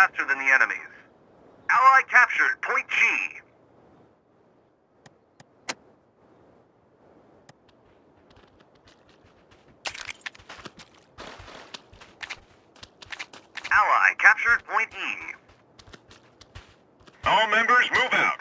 faster than the enemies. Ally captured, point G. Ally captured point E. All members move out.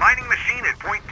Mining machine at point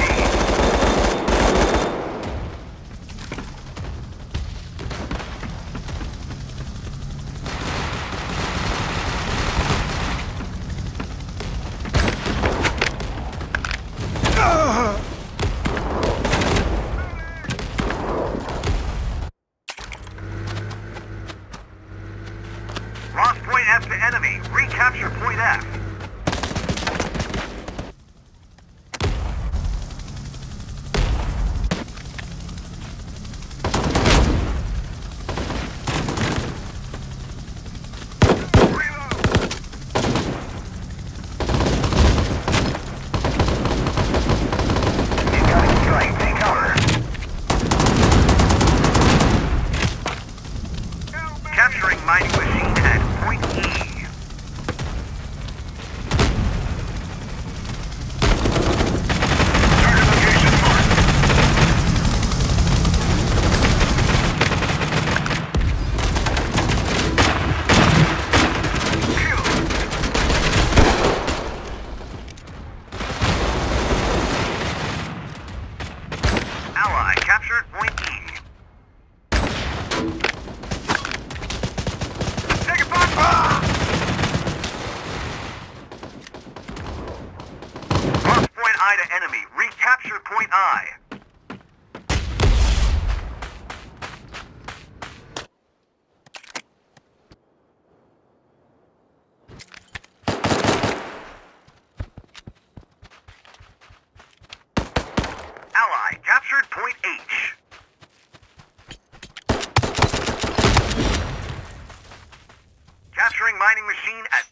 seen as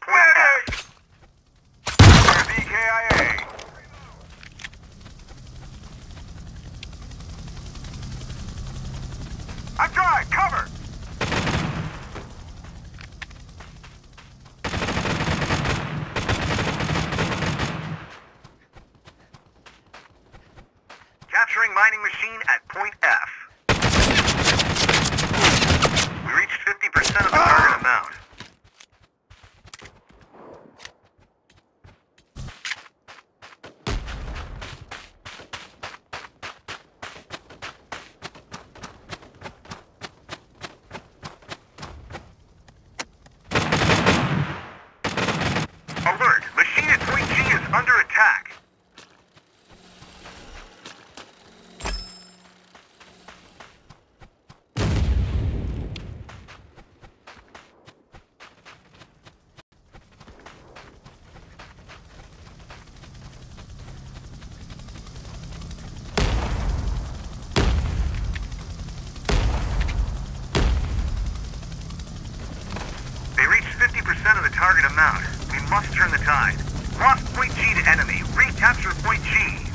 them out. We must turn the tide. Lost point G to enemy. Recapture point G.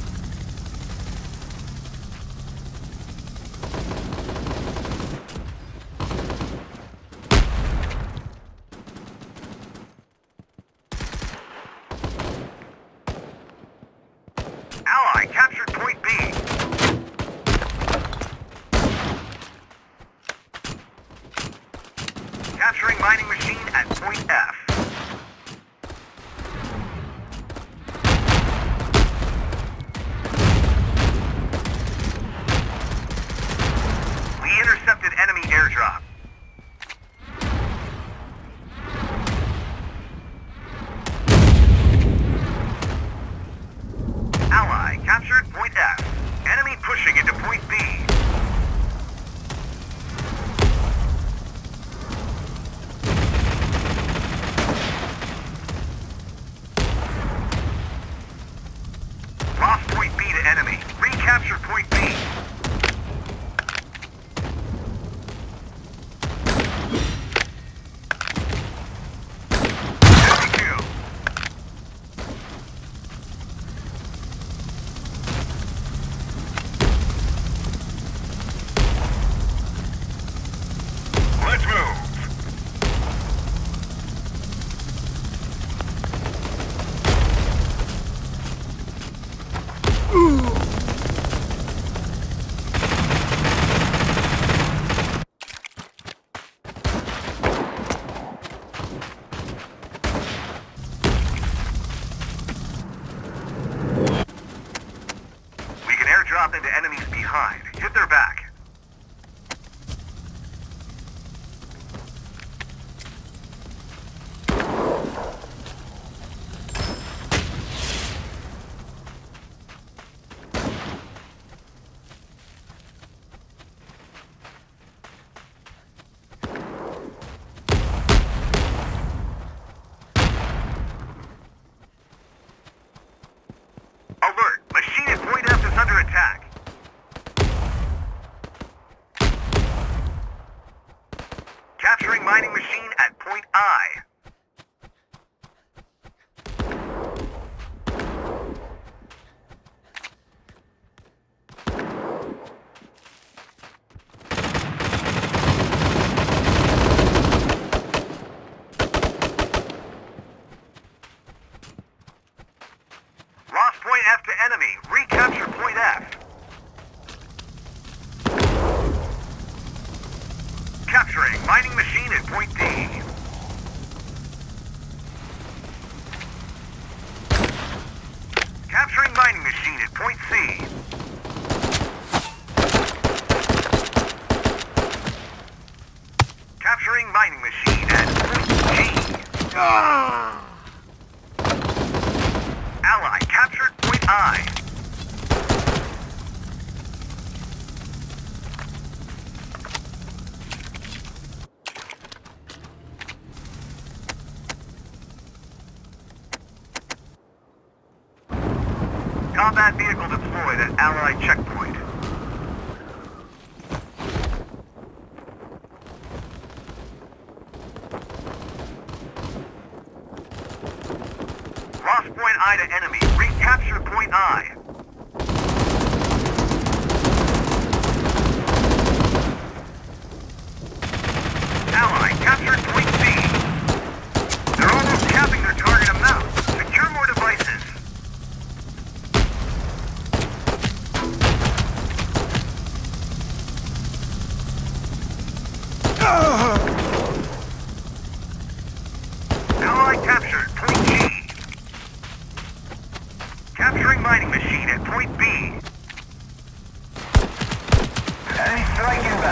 hide. Hit their back. Lost point I to enemy. Recapture point I. Thank you,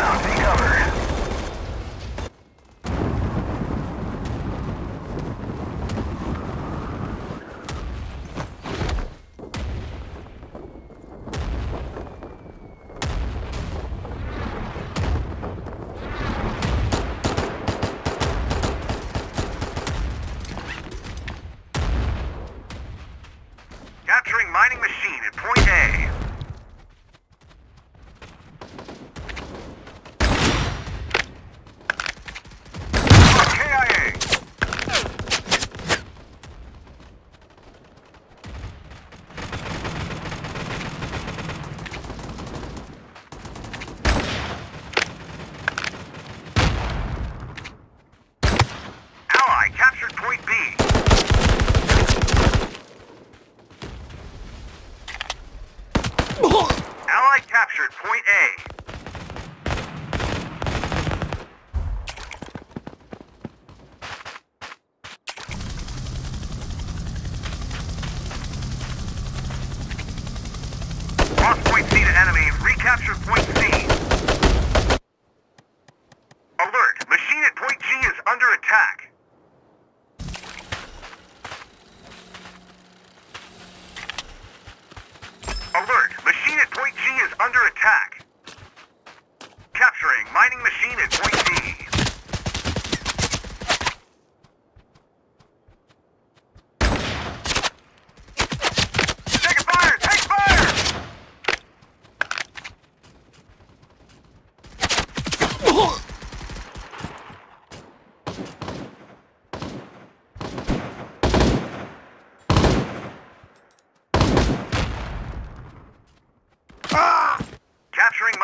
attack.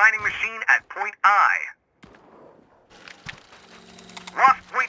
mining machine at point I. Lost point